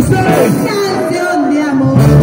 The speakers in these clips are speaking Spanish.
Canción de amor.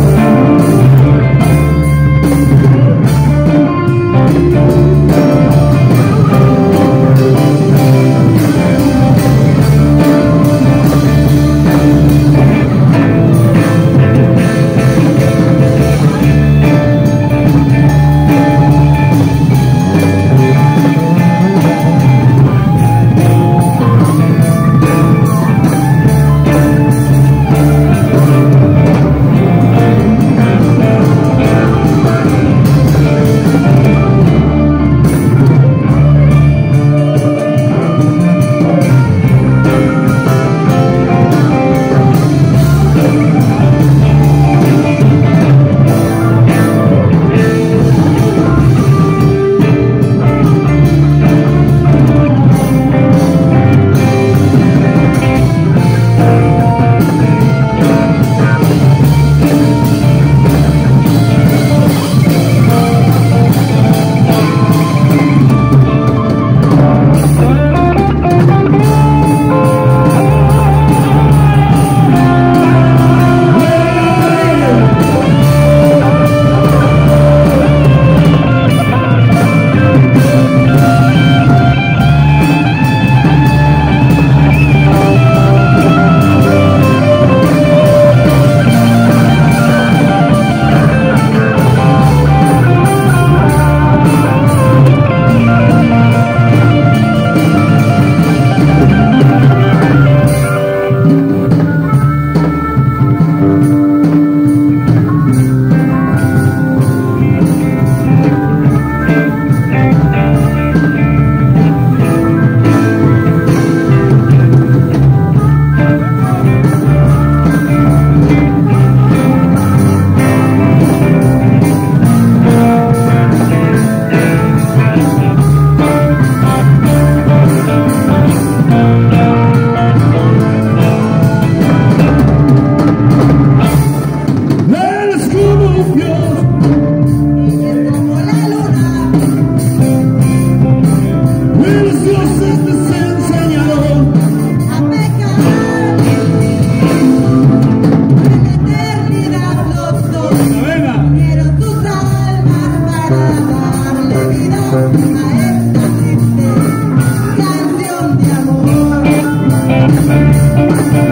Canción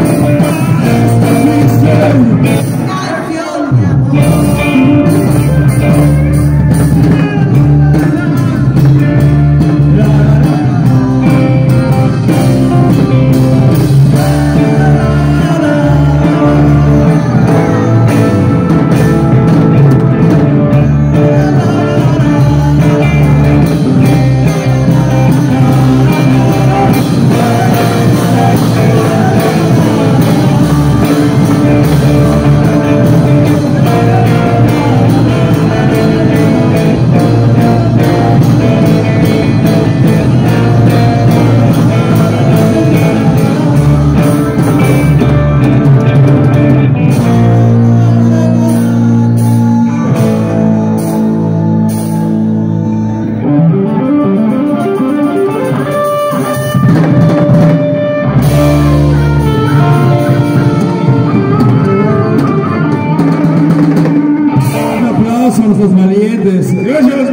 nuestros valientes. Gracias,